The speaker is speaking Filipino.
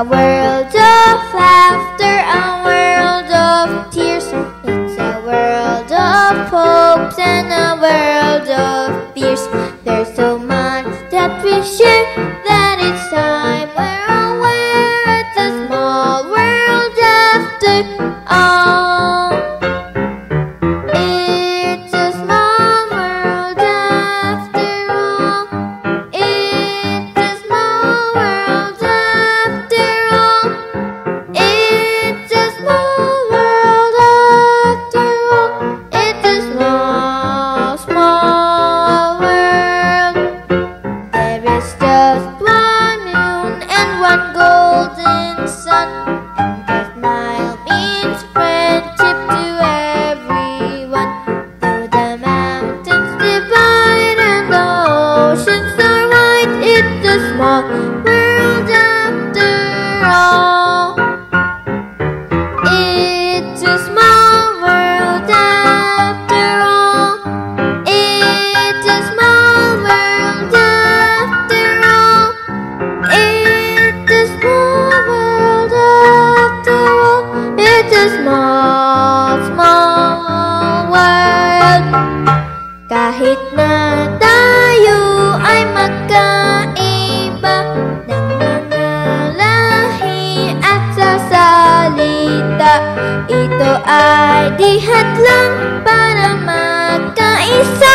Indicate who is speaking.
Speaker 1: a world of laughter, a world of tears. It's a world of hopes and a world of fears. There's so much that we share a small, small world. Kahit na tayo ay magkaiba ng mga lahi at sa salita, ito ay di hadlang para magkaisa.